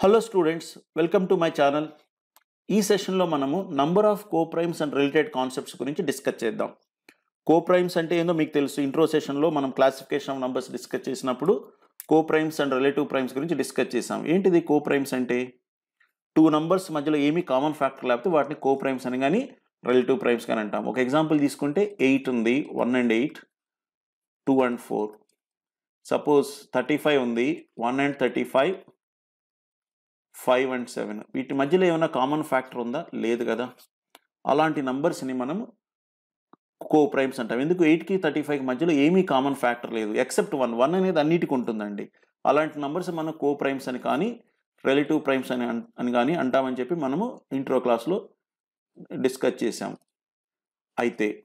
Hello students welcome to my channel ఈ సెషన్లో మనము number of coprimes and related concepts గురించి డిస్కస్ చేద్దాం. కో ప్రైమ్స్ అంటే ఏందో మీకు తెలుసు. ఇంట్రో సెషన్లో మనం క్లాసిఫికేషన్ ఆఫ్ నంబర్స్ డిస్కస్ చేసినప్పుడు co primes and relative primes గురించి డిస్కస్ చేసాం ఏంటిది కో ప్రైమ్స్ అంటే? టూ నంబర్స్ మధ్యలో ఏమీ కామన్ ఫ్యాక్టర్ లేకపోతే వాటిని కో ప్రైమ్స్ అని కానీ రిలేటివ్ ప్రైమ్స్ కానీ అంటాం. ఒక ఎగ్జాంపుల్ తీసుకుంటే ఎయిట్ ఉంది one and eight two and four suppose thirty five ఉంది one and thirty five five and seven. వీటి మధ్యలో ఏమైనా కామన్ ఫ్యాక్టర్ ఉందా? లేదు కదా. అలాంటి నంబర్స్ని మనం కో ప్రైమ్స్ అంటాం. ఎందుకు ఎయిట్కి థర్టీ ఫైవ్ మధ్యలో ఏమీ కామన్ ఫ్యాక్టర్ లేదు. Except one. వన్ అనేది అన్నిటికి ఉంటుందండి. అలాంటి నంబర్స్ మనం కో ప్రైమ్స్ అని కానీ రిలేటివ్ ప్రైమ్స్ అని అని కానీ అంటామని చెప్పి మనము ఇంట్రో క్లాస్లో డిస్కస్ చేసాం అయితే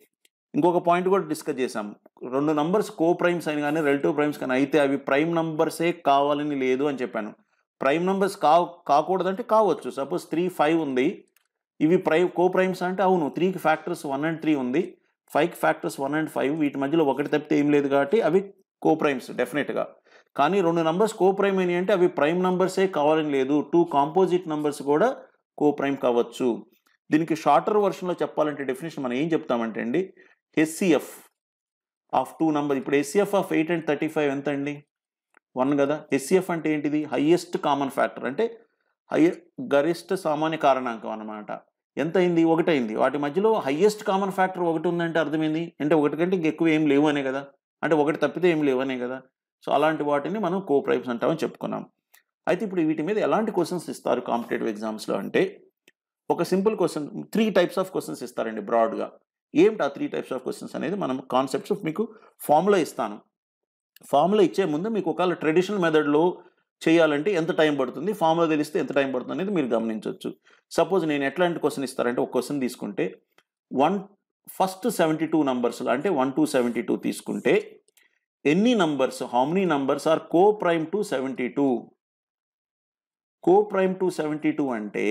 ఇంకొక పాయింట్ కూడా డిస్కస్ చేసాం రెండు నంబర్స్ కో ప్రైమ్స్ అని కానీ రిలేటివ్ ప్రైమ్స్ కానీ అయితే అవి ప్రైమ్ నంబర్సే కావాలని లేదు అని చెప్పాను. ప్రైమ్ నెంబర్స్ కా కాకూడదంటే కావచ్చు. సపోజ్ త్రీ ఫైవ్ ఉంది. ఇవి ప్రైమ్ కో ప్రైమ్స్ అంటే అవును త్రీకి ఫ్యాక్టర్స్ వన్ అండ్ త్రీ ఉంది. ఫైవ్కి ఫ్యాక్టర్స్ వన్ అండ్ ఫైవ్ వీటి మధ్యలో ఒకటి తప్పితే ఏం లేదు కాబట్టి అవి కో ప్రైమ్స్ డెఫినెట్గా. కానీ రెండు నంబర్స్ కో ప్రైమ్ అని అంటే అవి ప్రైమ్ నంబర్సే కావాలని లేదు. టూ కాంపోజిట్ నంబర్స్ కూడా కో ప్రైమ్ కావచ్చు. దీనికి షార్టర్ వర్షన్లో చెప్పాలంటే డెఫినేషన్ మనం ఏం చెప్తామంటే అండి హెచ్సిఎఫ్ ఆఫ్ టూ నంబర్. ఇప్పుడు HCF of eight and thirty five ఎంత అండి వన్ కదా? హెచ్సిఎఫ్ అంటే ఏంటిది? హయ్యెస్ట్ కామన్ ఫ్యాక్టర్ అంటే హై గరిష్ట సామాన్య కారణాంకం అన్నమాట. ఎంత అయింది ఒకటైంది. వాటి మధ్యలో హైయెస్ట్ కామన్ ఫ్యాక్టర్ ఒకటి ఉందంటే అర్థమైంది? అంటే ఒకటి కంటే ఇంకెక్కువ ఏం లేవు అనే కదా? అంటే ఒకటి తప్పితే ఏం లేవనే కదా? సో అలాంటి వాటిని మనం కో ప్రైమ్స్ అంటామని చెప్పుకున్నాం. అయితే ఇప్పుడు వీటి మీద ఎలాంటి క్వశ్చన్స్ ఇస్తారు కాంపిటేటివ్ ఎగ్జామ్స్లో అంటే? ఒక simple question three types of questions ఇస్తారండి బ్రాడ్గా ఏమిటి ఆ త్రీ టైప్స్ ఆఫ్ క్వశ్చన్స్ అనేది? మనం కాన్సెప్ట్స్ మీకు ఫార్ములా ఇస్తాను. ఫార్ములా ఇచ్చే ముందు మీకు ఒకవేళ ట్రెడిషనల్ మెథడ్లో చేయాలంటే ఎంత టైం పడుతుంది? ఫార్ములా తెలిస్తే ఎంత టైం పడుతుంది అనేది మీరు గమనించవచ్చు సపోజ్ నేను ఎట్లాంటి క్వశ్చన్ ఇస్తారంటే ఒక క్వశ్చన్ తీసుకుంటే వన్ ఫస్ట్ సెవెంటీ టూ నంబర్స్లో అంటే వన్ టూ సెవెంటీ టూ తీసుకుంటే ఎన్ని numbers how many numbers are coprime to seventy two? Coprime to seventy two అంటే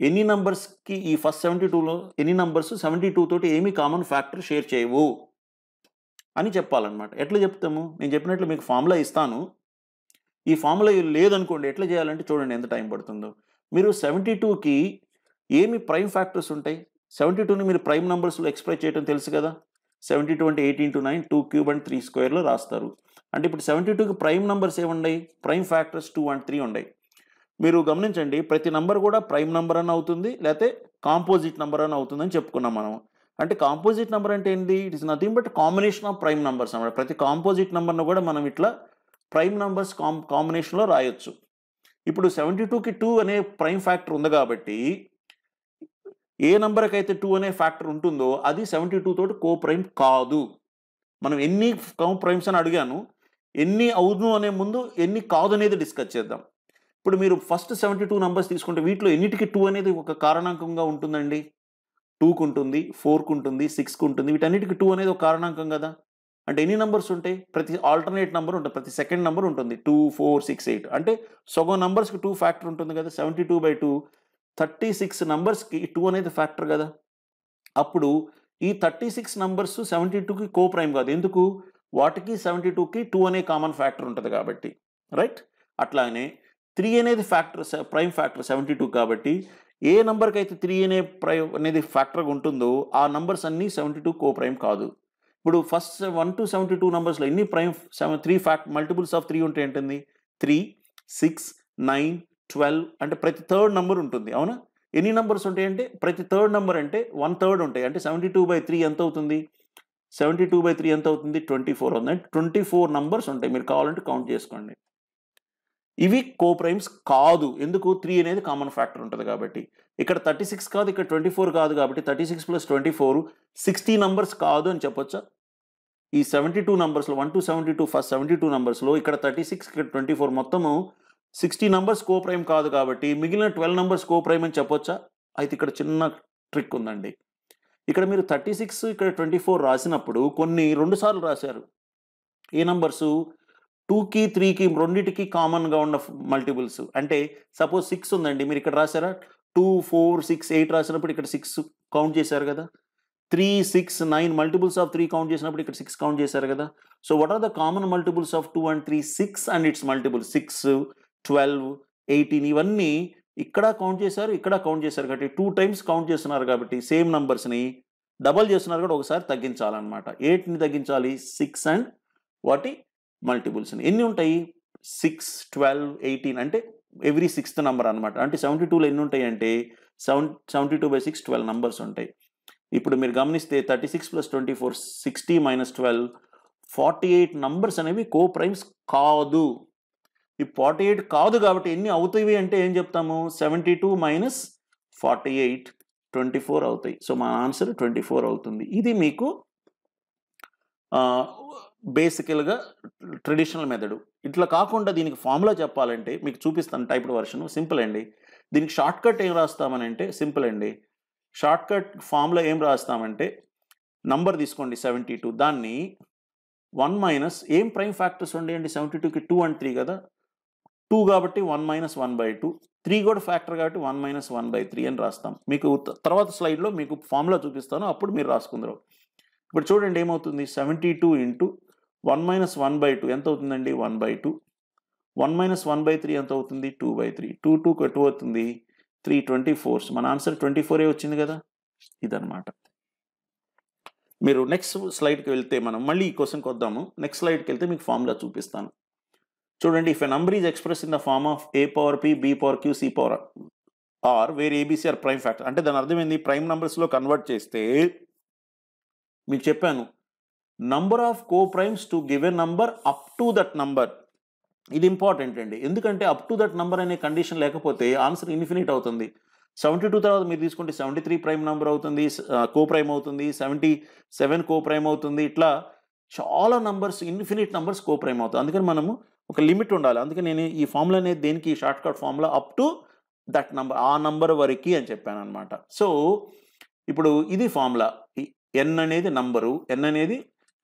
ఎన్ని నంబర్స్కి ఈ ఫస్ట్ సెవెంటీ టూలో ఎన్ని నంబర్స్ సెవెంటీ టూ తోటి ఏమీ కామన్ ఫ్యాక్టర్ షేర్ చేయవు? అని చెప్పాలన్నమాట. ఎట్లా చెప్తాము? నేను చెప్పినట్లు మీకు ఫార్ములా ఇస్తాను. ఈ ఫార్ములా లేదనుకోండి ఎట్లా చేయాలంటే చూడండి ఎంత టైం పడుతుందో. మీరు సెవెంటీ టూకి ఏమి ప్రైమ్ ఫ్యాక్టర్స్ ఉంటాయి? సెవెంటీ టూని మీరు ప్రైమ్ నెంబర్స్లో ఎక్స్ప్రెస్ చేయడం తెలుసు కదా? సెవెంటీ టూ అంటే eighteen to nine two cube and three స్క్వేర్లో రాస్తారు. అంటే ఇప్పుడు సెవెంటీ టూకి ప్రైమ్ నెంబర్స్ ఏమున్నాయి prime factors two and three ఉన్నాయి మీరు గమనించండి ప్రతి నంబర్ కూడా ప్రైమ్ నెంబర్ అని అవుతుంది లేకపోతే కాంపోజిట్ నెంబర్ అని అవుతుందని చెప్పుకున్నాం మనం అంటే కాంపోజిట్ నెంబర్ అంటే ఏంటి it is nothing but combination of prime numbers అన్నమాట. ప్రతి కాంపోజిట్ నెంబర్ను కూడా మనం ఇట్లా ప్రైమ్ నంబర్స్ కాం కాంబినేషన్లో రాయొచ్చు. ఇప్పుడు సెవెంటీ టూకి టూ అనే ప్రైమ్ ఫ్యాక్టర్ ఉంది కాబట్టి ఏ నెంబర్కి అయితే టూ అనే ఫ్యాక్టర్ ఉంటుందో అది సెవెంటీ టూ తోటి కో ప్రైమ్ కాదు. మనం ఎన్ని కో ప్రైమ్స్ అని అడిగాను ఎన్ని అవును అనే ముందు ఎన్ని కాదు అనేది డిస్కస్ చేద్దాం. ఇప్పుడు మీరు ఫస్ట్ సెవెంటీ టూ నంబర్స్ తీసుకుంటే వీటిలో ఎన్నిటికి టూ అనేది ఒక కారణాంకంగా ఉంటుందండి? టూకు ఉంటుంది ఫోర్కు ఉంటుంది సిక్స్కు ఉంటుంది వీటన్నిటికి టూ అనేది ఒక కారణాంకం కదా. అంటే ఎన్ని నంబర్స్ ఉంటాయి? ప్రతి ఆల్టర్నేట్ నెంబర్ ఉంటుంది ప్రతి సెకండ్ నెంబర్ ఉంటుంది. Two four six eight. అంటే సగం నంబర్స్కి టూ ఫ్యాక్టర్ ఉంటుంది కదా seventy two by two. Thirty six నంబర్స్కి two అనేది ఫ్యాక్టర్ కదా. అప్పుడు ఈ థర్టీ సిక్స్ నంబర్స్ సెవెంటీ టూకి కో ప్రైమ్ కాదు. ఎందుకు? వాటికి సెవెంటీ టూకి టూ అనే కామన్ ఫ్యాక్టర్ ఉంటుంది కాబట్టి. రైట్? అట్లానే త్రీ అనేది factor prime factor seventy two కాబట్టి ఏ నెంబర్కి అయితే త్రీ అనే ప్రైమ్ అనేది ఫ్యాక్టర్గా ఉంటుందో ఆ నంబర్స్ అన్నీ సెవెంటీ టూ కో ప్రైమ్ కాదు. ఇప్పుడు first one to seventy two నెంబర్స్లో ఎన్ని prime seven three fact multiples of three ఉంటే ఏంటుంది త్రీ సిక్స్ నైన్ ట్వెల్వ్ అంటే ప్రతి థర్డ్ నెంబర్ ఉంటుంది. అవునా? ఎన్ని నెంబర్స్ ఉంటాయంటే ప్రతి థర్డ్ నెంబర్ అంటే వన్ థర్డ్ ఉంటాయి. అంటే సెవెంటీ టూ బై త్రీ ఎంత అవుతుంది? సెవెంటీ టూ బై త్రీ ఎంత అవుతుంది? ట్వంటీ ఫోర్ ఉంది అంటే ట్వంటీ ఫోర్ నంబర్స్ ఉంటాయి. మీరు కావాలంటే కౌంట్ చేసుకోండి. ఇవి కో ప్రైమ్స్ కాదు. ఎందుకు? త్రీ అనేది కామన్ ఫ్యాక్టర్ ఉంటుంది కాబట్టి. ఇక్కడ థర్టీ సిక్స్ కాదు ఇక్కడ ట్వంటీ ఫోర్ కాదు కాబట్టి thirty six plus twenty four sixty numbers కాదు అని చెప్పొచ్చా? ఈ seventy two నంబర్స్లో one to seventy two first seventy two నంబర్స్లో ఇక్కడ థర్టీ సిక్స్ ఇక్కడ ట్వంటీ ఫోర్ మొత్తము సిక్స్టీ నంబర్స్ కో ప్రైమ్ కాదు కాబట్టి మిగిలిన ట్వెల్వ్ నంబర్స్ కో ప్రైమ్ అని చెప్పొచ్చా? అయితే ఇక్కడ చిన్న ట్రిక్ ఉందండి. ఇక్కడ మీరు థర్టీ సిక్స్ ఇక్కడ ట్వంటీ ఫోర్ రాసినప్పుడు కొన్ని రెండుసార్లు రాశారు. ఏ నంబర్సు? టూకి త్రీకి రెండింటికి కామన్గా ఉన్న మల్టిపుల్స్. అంటే సపోజ్ సిక్స్ ఉందండి మీరు ఇక్కడ రాశారా? టూ ఫోర్ సిక్స్ ఎయిట్ రాసినప్పుడు ఇక్కడ సిక్స్ కౌంట్ చేశారు కదా? Three six nine multiples of three count చేసినప్పుడు ఇక్కడ సిక్స్ కౌంట్ చేశారు కదా? So what are the common multiples of two and three? Six and its multiple. Six twelve eighteen ఇవన్నీ ఇక్కడ కౌంట్ చేశారు ఇక్కడ కౌంట్ చేశారు కాబట్టి టూ టైమ్స్ కౌంట్ చేస్తున్నారు కాబట్టి సేమ్ నంబర్స్ని డబల్ చేస్తున్నారు కూడా ఒకసారి తగ్గించాలన్నమాట. ఎయిట్ని తగ్గించాలి సిక్స్ అండ్ వాటి మల్టిపుల్స్ ఎన్ని ఉంటాయి? సిక్స్ ట్వెల్వ్ ఎయిటీన్ అంటే ఎవ్రీ సిక్స్త్ నెంబర్ అనమాట అంటే సెవెంటీ టూలో ఎన్ని ఉంటాయి అంటే seven seventy two by six twelve numbers ఉంటాయి. ఇప్పుడు మీరు గమనిస్తే thirty six plus twenty four sixty minus twelve forty eight numbers అనేవి కో ప్రైమ్స్ కాదు. ఈ ఫార్టీ ఎయిట్ కాదు కాబట్టి ఎన్ని అవుతాయి అంటే ఏం చెప్తాము? Seventy two minus forty eight twenty four అవుతాయి. సో మా ఆన్సర్ ట్వంటీ ఫోర్ అవుతుంది. ఇది మీకు బేసికల్గా ట్రెడిషనల్ మెథడు. ఇట్లా కాకుండా దీనికి ఫార్ములా చెప్పాలంటే మీకు చూపిస్తాను టైప్డ్ వర్షన్ సింపుల్ అండి. దీనికి షార్ట్ కట్ ఏం రాస్తామని అంటే సింపుల్ అండి. షార్ట్ కట్ ఫార్ములా ఏం రాస్తామంటే నంబర్ తీసుకోండి సెవెంటీ టూ. దాన్ని వన్ మైనస్ ఏం ప్రైమ్ ఫ్యాక్టర్స్ ఉండేయండి? సెవెంటీ టూకి టూ అండ్ త్రీ కదా? టూ కాబట్టి one minus one by two. Three కూడా ఫ్యాక్టర్ కాబట్టి one minus one by three అని రాస్తాం. మీకు తర్వాత స్లైడ్లో మీకు ఫార్ములా చూపిస్తాను అప్పుడు మీరు రాసుకుందరు. ఇప్పుడు చూడండి ఏమవుతుంది? Seventy two into one minus one by two ఎంత అవుతుందండి one by two. One minus one by three ఎంత అవుతుంది two by three. Two two two అవుతుంది త్రీ ట్వంటీ ఫోర్స్ మన ఆన్సర్ ట్వంటీ ఫోరే వచ్చింది కదా? ఇదనమాట మీరు నెక్స్ట్ స్లైడ్కి వెళ్తే మనం మళ్ళీ ఈ క్వశ్చన్కి వద్దాము. నెక్స్ట్ స్లైడ్కి వెళ్తే మీకు ఫార్ములా చూపిస్తాను. చూడండి if a number is express in the form of a power p b power q c power r where ABCR prime factor అంటే దాని అర్థం ఏంది? ప్రైమ్ నంబర్స్లో కన్వర్ట్ చేస్తే మీకు చెప్పాను number of coprimes to given number up to that number ఇది important అండి. ఎందుకంటే అప్ టు దట్ నంబర్ అనే కండిషన్ లేకపోతే ఆన్సర్ ఇన్ఫినిట్ అవుతుంది. సెవెంటీ టూ తర్వాత మీరు తీసుకుంటే సెవెంటీ త్రీ ప్రైమ్ నంబర్ అవుతుంది కో ప్రైమ్ అవుతుంది సెవెంటీ సెవెన్ కో ప్రైమ్ అవుతుంది. ఇట్లా చాలా numbers infinite numbers coprime అవుతుంది అందుకని మనము ఒక లిమిట్ ఉండాలి. అందుకని నేను ఈ ఫార్ములా అనేది దేనికి shortcut formula up to that number ఆ నంబర్ వరకు అని చెప్పాను అనమాట సో ఇప్పుడు ఇది ఫార్ములా ఎన్ అనేది నంబరు ఎన్ అనేది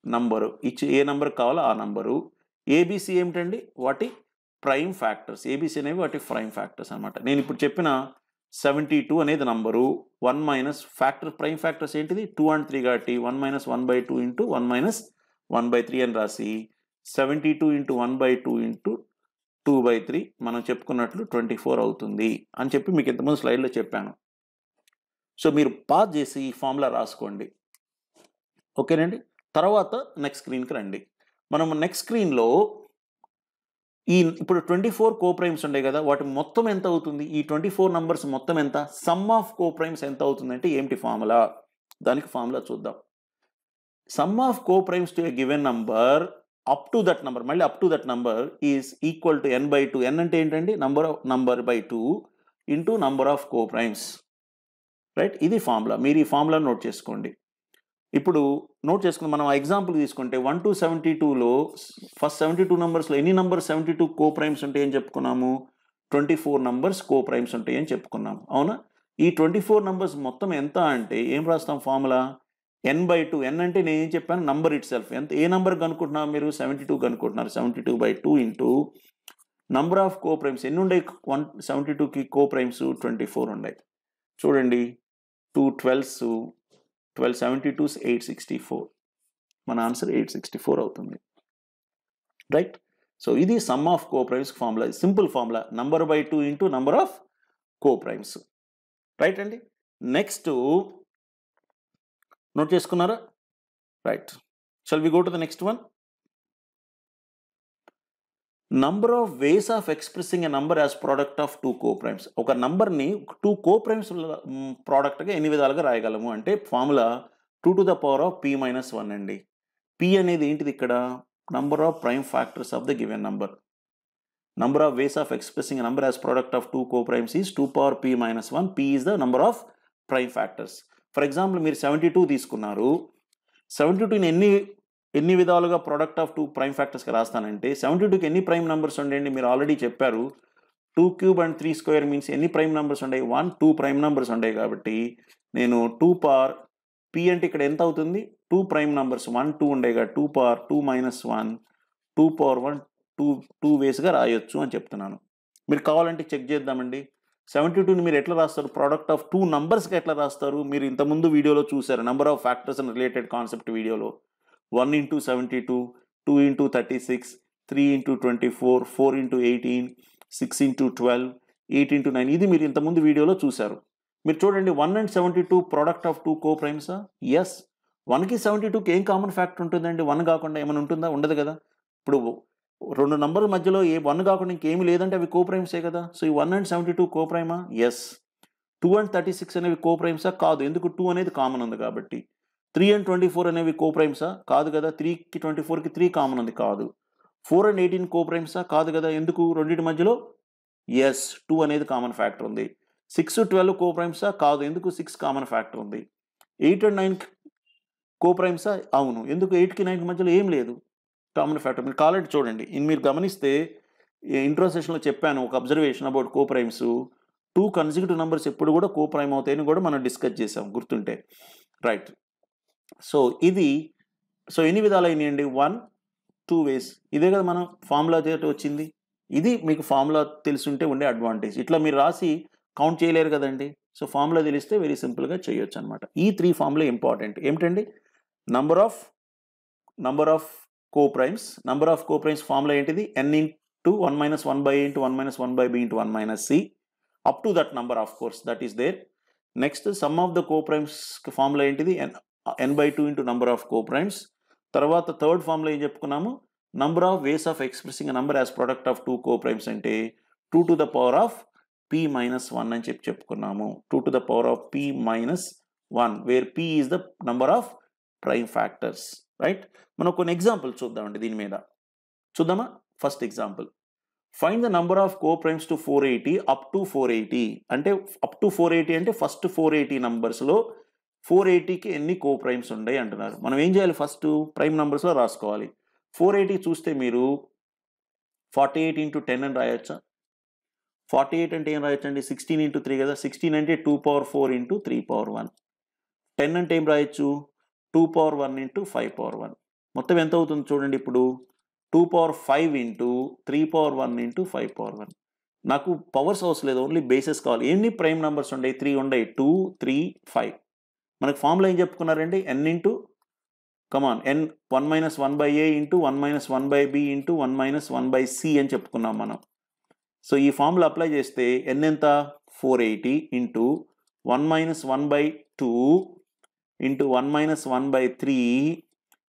నంబరు. ఇచ్చి ఏ నంబర్ కావాలో ఆ నంబరు. ఏబీసీ ఏమిటండి? వాటి ప్రైమ్ ఫ్యాక్టర్స్. ఏబీసీ అనేవి వాటి ప్రైమ్ ఫ్యాక్టర్స్ అనమాట నేను ఇప్పుడు చెప్పిన సెవెంటీ టూ అనేది number. One minus factor prime factors ఏంటిది? టూ అండ్ త్రీ కాబట్టి one minus one by two into one minus one by three అని రాసి seventy two into one by two into two by three మనం చెప్పుకున్నట్లు twenty four అవుతుంది అని చెప్పి మీకు ఇంతకుముందు స్లైడ్లో చెప్పాను. సో మీరు పాస్ చేసి ఈ ఫార్ములా రాసుకోండి. ఓకేనండి? తర్వాత నెక్స్ట్ స్క్రీన్కి రండి. మనం నెక్స్ట్ స్క్రీన్లో ఈ ఇప్పుడు ట్వంటీ ఫోర్ కో ప్రైమ్స్ ఉండే కదా వాటి మొత్తం ఎంత అవుతుంది? ఈ ట్వంటీ ఫోర్ నంబర్స్ మొత్తం ఎంత? సమ్ ఆఫ్ కో ప్రైమ్స్ ఎంత అవుతుందంటే ఏమిటి ఫార్ములా దానికి ఫార్ములా చూద్దాం. Sum of coprimes to a given number up to that number మళ్ళీ up to that number is equal to n by two n అంటే ఏంటండి? Number of number by two into number of coprimes right ఇది formula మీరు ఈ formula note చేసుకోండి. ఇప్పుడు note చేసుకుని మనం ఎగ్జాంపుల్ తీసుకుంటే వన్ టు సెవెంటీ టూలో ఫస్ట్ సెవెంటీ టూ నెంబర్స్లో ఎన్ని number seventy two co primes ఉంటాయని చెప్పుకున్నాము? Twenty four numbers coprimes ఉంటాయని చెప్పుకున్నాము. అవునా? ఈ ట్వంటీ ఫోర్ నంబర్స్ మొత్తం ఎంత అంటే ఏం రాస్తాం formula n by two n అంటే నేను ఏం చెప్పాను? నంబర్ ఇట్ సెల్ఫ్ ఎంత? ఏ నంబర్ కనుక్కుంటున్నారు మీరు? Seventy two కనుక్కుంటున్నారు. Seventy two by two into number of coprimes ఎన్ని ఉండే? వన్ సెవెంటీ టూకి కో ప్రైమ్స్ ట్వంటీ ఫోర్ ఉన్నాయి చూడండి. Two twelves twelve seventy two eight sixty four మన ఆన్సర్ ఎయిట్ సిక్స్టీ ఫోర్ అవుతుంది. రైట్ సో ఇది sum of coprimes formula simple formula number by two into number of coprimes right అండి next note చేసుకున్నారా? Right shall we go to the next one number of ways of expressing a number as product of two coprimes ఒక నంబర్ని two co primes ప్రోడక్ట్గా ఎన్ని విధాలుగా రాయగలము అంటే formula two to the power of p minus one అండి. P అనేది ఏంటిది ఇక్కడ? Number of prime factors of the given number number of ways of expressing number as product of two coprimes is two power p minus one p is the number of prime factors for example మీరు seventy two తీసుకున్నారు. Seventy టూని ఎన్ని ఎన్ని విధాలుగా product of two prime ఫ్యాక్టర్స్కి రాస్తానంటే seventy టూకి ఎన్ని ప్రైమ్ నెంబర్స్ ఉండేయండి మీరు ఆల్రెడీ చెప్పారు. Two cube and three square means ఎన్ని ప్రైమ్ నెంబర్స్ ఉన్నాయి వన్ టూ ప్రైమ్ నెంబర్స్ ఉన్నాయి కాబట్టి నేను టూ పార్ పి అంటే ఇక్కడ ఎంత అవుతుంది? Two prime numbers one two ఉండేగా. Two power two minus one two power one two two వేస్గా రాయొచ్చు అని చెప్తున్నాను. మీరు కావాలంటే చెక్ చేద్దామండి. సెవెంటీ టూని మీరు ఎట్లా రాస్తారు? ప్రోడక్ట్ ఆఫ్ టూ నంబర్స్కి ఎట్లా రాస్తారు? మీరు ఇంతకుముందు వీడియోలో చూసారు number of factors and related concept వీడియోలో. One into seventy two two into thirty six three into twenty four four into eighteen six into twelve eight into nine. ఇది మీరు ఇంతకుముందు వీడియోలో చూశారు. మీరు చూడండి one and seventy two product of two కో ప్రైమ్సా yes వన్కి సెవెంటీ టూకి ఏం కామన్ ఫ్యాక్టర్ ఉంటుందండి? వన్ కాకుండా ఏమైనా ఉంటుందా? ఉండదు కదా. ఇప్పుడు రెండు నంబర్ల మధ్యలో ఏ వన్ కాకుండా ఇంకేమీ లేదంటే అవి కో ప్రైమ్సే కదా. సో ఈ వన్ అండ్ సెవెంటీ టూ కో prima yes two and thirty six అనేవి కో ప్రైమ్సా కాదు. ఎందుకు? టూ అనేది కామన్ ఉంది కాబట్టి. త్రీ అండ్ ట్వంటీ ఫోర్ అనేవి కోప్రైమ్సా? కాదు కదా త్రీకి ట్వంటీ ఫోర్కి త్రీ కామన్ ఉంది కాదు. ఫోర్ అండ్ ఎయిటీన్ కోప్రైమ్సా? కాదు కదా ఎందుకు? రెండింటి మధ్యలో? ఎస్ టూ అనేది కామన్ ఫ్యాక్టర్ ఉంది. సిక్స్ ట్వెల్వ్ కోప్రైమ్సా? కాదు ఎందుకు సిక్స్ కామన్ ఫ్యాక్టర్ ఉంది? ఎయిట్ అండ్ నైన్ కో ప్రైమ్సా అవును. ఎందుకు ఎయిట్కి నైన్కి మధ్యలో ఏం లేదు? Common factor. మీరు కాలేట్ చూడండి. ఇన్ మీరు గమనిస్తే ఇంట్రో సెషన్లో చెప్పాను ఒక observation about coprimes. Two consecutive numbers ఎప్పుడు కూడా కోప్రైమ్ అవుతాయని కూడా మనం డిస్కస్ చేసాం గుర్తుంటే. రైట్ సో ఇది సో ఎన్ని విధాలు అయినాయండి? One two ways. ఇదే కదా మనం ఫార్ములా వచ్చింది. ఇది మీకు ఫార్ములా తెలుసుంటే ఉండే అడ్వాంటేజ్. ఇట్లా మీరు రాసి కౌంట్ చేయలేరు కదండి. సో ఫార్ములా తెలిస్తే వెరీ సింపుల్గా చేయొచ్చు అనమాట ఈ త్రీ ఫార్ములా ఇంపార్టెంట్. ఏమిటండి? Number of number of coprimes number of coprimes formula ఏంటిది? N into one minus one by into one minus one by b into one minus c. Up to that number of course. That is there. Next sum of the coprimes formula ఏంటిది? N by two into number of coprimes తర్వాత third ఫామ్లో ఏం చెప్పుకున్నాము? Number of ways of expressing number as product of two coprimes అంటే two to the power of p minus one అని చెప్పి చెప్పుకున్నాము. Two to the power of p minus one where p is the number of prime factors right మనం కొన్ని example చూద్దామండి దీని మీద. చూద్దామా? First example find the number of coprimes to four eighty up to four eighty అంటే up to four eighty అంటే first four eighty నంబర్స్లో four ఎయిటీకి ఎన్ని కో ప్రైమ్స్ ఉన్నాయి అంటున్నారు. మనం ఏం చేయాలి ఫస్ట్? ప్రైమ్ నెంబర్స్లో రాసుకోవాలి. ఫోర్ ఎయిటీ చూస్తే మీరు ఫార్టీ ఎయిట్ ఇంటూ టెన్ అని రాయొచ్చా? ఫార్టీ ఎయిట్ అంటే ఏం రాయొచ్చు అండి సిక్స్టీన్ ఇంటూ త్రీ కదా? సిక్స్టీన్ అంటే two power four into three power one. Ten అంటే ఏం రాయొచ్చు? Two power one into five power one. మొత్తం ఎంత అవుతుంది చూడండి ఇప్పుడు. Two power five into three power one into five power one. నాకు పవర్స్ అవసరం లేదు. ఓన్లీ బేసెస్ కావాలి. ఎన్ని ప్రైమ్ నెంబర్స్ ఉన్నాయి త్రీ ఉన్నాయి టూ త్రీ ఫైవ్. మనకు ఫార్ములా ఏం చెప్పుకున్నారండి? N into common N one minus one by A into one minus one by B into one minus one by C అని చెప్పుకున్నాం మనం. సో ఈ ఫార్ములా అప్లై చేస్తే N ఎంత? Four eighty into one minus one by two into one minus one by three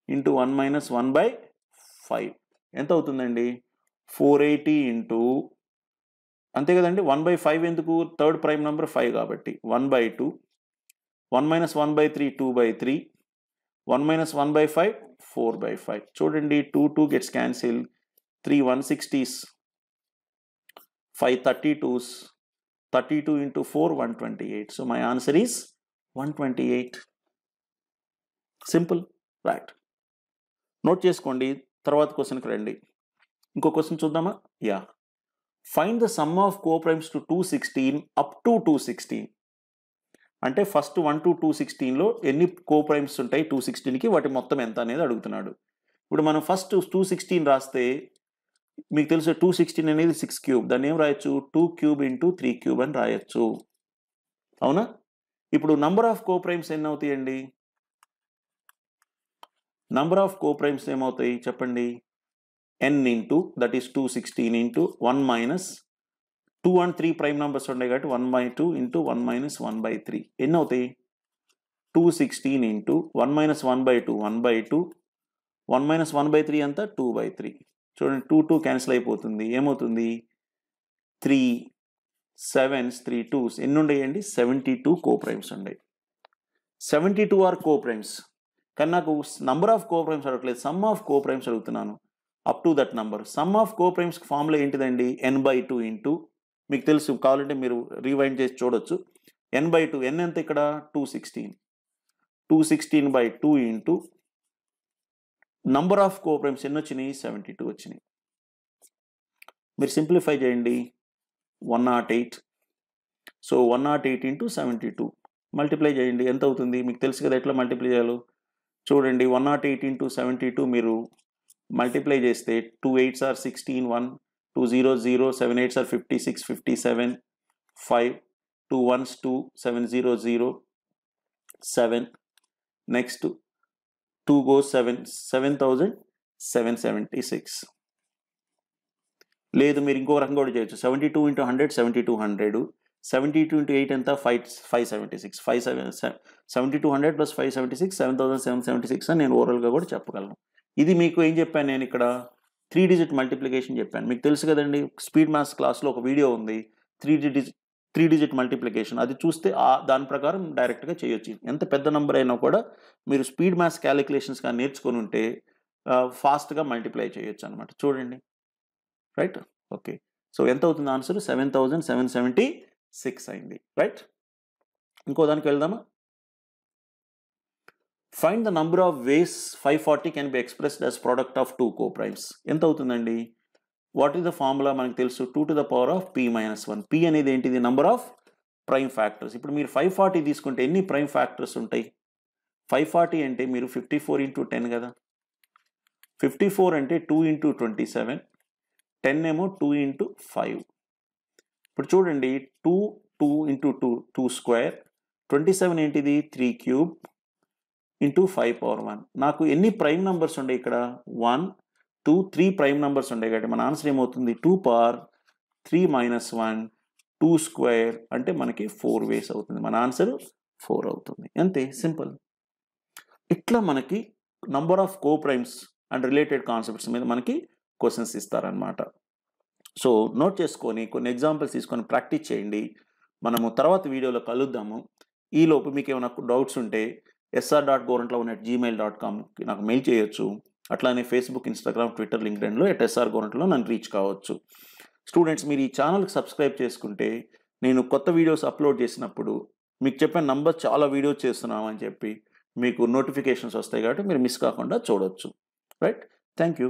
into one minus one by five ఎంత అవుతుందండి? Four eighty into అంతే కదండి? వన్ బై ఫైవ్ ఎందుకు? థర్డ్ ప్రైమ్ నెంబర్ ఫైవ్ కాబట్టి one by two one minus one by three two by three one minus one by five four by five. చూడండి two two gets cancel three one sixties five thirty twos thirty two into four one twenty eight. So my answer is one twenty eight. Simple right note చేసుకోండి తర్వాత క్వశ్చన్కి రండి. ఇంకో question చూద్దామా? Yeah find the sum of coprimes to two sixteen up to two sixteen అంటే first one to two సిక్స్టీన్లో ఎన్ని co primes ఉంటాయి టూ సిక్స్టీన్కి వాటి మొత్తం ఎంత అనేది అడుగుతున్నాడు. ఇప్పుడు మనం ఫస్ట్ టూ సిక్స్టీన్ రాస్తే మీకు తెలుసు టూ సిక్స్టీన్ అనేది సిక్స్ క్యూబ్. దాన్ని ఏం రాయొచ్చు? Two cube into three cube అని రాయొచ్చు. అవునా? ఇప్పుడు నంబర్ ఆఫ్ కో ప్రైమ్స్ ఎన్ని అవుతాయండి నంబర్ ఆఫ్ కో ప్రైమ్స్ ఏమవుతాయి? చెప్పండి. N into that is two sixteen into one minus two and three prime numbers ఉన్నాయి కాబట్టి one by two into one minus one by three. ఎన్ని అవుతాయి two sixteen into one minus one by two one by two. One minus one by three అంతా two by three. చూడండి two two cancel అయిపోతుంది. ఏమవుతుంది? Three sevens three twos. ఎన్ని ఉండేయండి seventy two co primes ఉన్నాయి seventy two are coprimes కానీ నాకు number of co primes అడగట్లేదు. సమ్ ఆఫ్ కో ప్రైమ్స్ అడుగుతున్నాను. Up to that number. Sum of coprimes formula ఏంటిదండి? ఎన్ బై టూ ఇంటూ మీకు తెలుసు కావాలంటే మీరు రీవైండ్ చేసి చూడొచ్చు. ఎన్ బై టూ ఎన్ ఎంత ఇక్కడ? Two sixteen two sixteen by two into number of co ఎన్ని వచ్చినాయి? సెవెంటీ టూ వచ్చినాయి. మీరు సింప్లిఫై చేయండి. One nought eight so one nought eight into seventy two multiply చేయండి. ఎంత అవుతుంది? మీకు తెలుసు కదా ఎట్లా మల్టిప్లై చేయాలో? చూడండి one nought eight into seventy two మీరు మల్టిప్లై చేస్తే two eights are sixteen one two zero zero seven eight are fifty six fifty seven five two ones two seven zero zero seven next to go seven seven thousand seven seventy six లేదు మీరు ఇంకో రకంగా కూడా చేయొచ్చు. Seventy two into hundred seventy two hundred seventy two into eight ఎంత? Five five seventy six five seven seventy two hundred plus five seventy six seven thousand seven seventy six అని నేను ఓవరాల్గా కూడా చెప్పగలను. ఇది మీకు ఏం చెప్పాను నేను ఇక్కడ? త్రీ డిజిట్ మల్టిప్లికేషన్ చెప్పాను. మీకు తెలుసు కదండి స్పీడ్ మ్యాథ్స్ క్లాస్లో ఒక వీడియో ఉంది three digit three digit multiplication. అది చూస్తే ఆ దాని ప్రకారం డైరెక్ట్గా చేయొచ్చు. ఎంత పెద్ద నెంబర్ అయినా కూడా మీరు స్పీడ్ మ్యాథ్స్ క్యాలిక్యులేషన్స్ కానీ నేర్చుకొని ఉంటే ఫాస్ట్గా మల్టిప్లై చేయొచ్చు అనమాట చూడండి. రైట్? ఓకే. సో ఎంత అవుతుంది answer? Seven thousand seven seventy six అయింది. రైట్? ఇంకో దానికి వెళ్దామా? Find the number of ways five forty can be expressed as product of two coprimes ఎంత అవుతుందండి? వాట్ ఈస్ ద ఫార్ములా మనకు తెలుసు? Two to the power of P minus one P అనేది ఏంటిది? నంబర్ ఆఫ్ ప్రైమ్ ఫ్యాక్టర్స్ ఇప్పుడు మీరు five forty తీసుకుంటే ఎన్ని ప్రైమ్ ఫ్యాక్టర్స్ ఉంటాయి? ఫైవ్ ఫార్టీ అంటే మీరు ఫిఫ్టీ ఫోర్ ఇంటూ టెన్ కదా? ఫిఫ్టీ ఫోర్ అంటే two into twenty seven ten ఏమో టూ ఇంటూ ఫైవ్ ఇప్పుడు చూడండి. Two two into two two square twenty seven ఏంటిది? Three cube into five power one. నాకు ఎన్ని ప్రైమ్ నంబర్స్ ఉండే ఇక్కడ? One two three prime numbers ఉండే కాబట్టి మన ఆన్సర్ ఏమవుతుంది? Two power three minus one two square అంటే మనకి ఫోర్ వేస్ అవుతుంది. మన ఆన్సర్ ఫోర్ అవుతుంది. అంతే సింపుల్. ఇట్లా మనకి number of coprimes and related concepts మీద మనకి క్వశ్చన్స్ ఇస్తారనమాట సో నోట్ చేసుకొని కొన్ని ఎగ్జాంపుల్స్ తీసుకొని ప్రాక్టీస్ చేయండి. మనము తర్వాత వీడియోలో కలుద్దాము. ఈలోపు మీకు ఏమైనా డౌట్స్ ఉంటే ఎస్ఆర్ డాట్ గోరంట్లో ఉన్న జీమెయిల్ డాట్ కామ్కి నాకు మెయిల్ చేయొచ్చు. అట్లానే ఫేస్బుక్ ఇన్స్టాగ్రామ్ ట్విట్టర్ లింక్డ్ఇన్లో ఎట్ ఎస్ఆర్ గోరంట్లో నన్ను రీచ్ కావచ్చు. స్టూడెంట్స్ మీరు ఈ ఛానల్కి సబ్స్క్రైబ్ చేసుకుంటే నేను కొత్త వీడియోస్ అప్లోడ్ చేసినప్పుడు మీకు చెప్పిన నంబర్ చాలా వీడియోస్ చేస్తున్నాం అని చెప్పి మీకు నోటిఫికేషన్స్ వస్తాయి కాబట్టి మీరు మిస్ కాకుండా చూడొచ్చు. Right thank you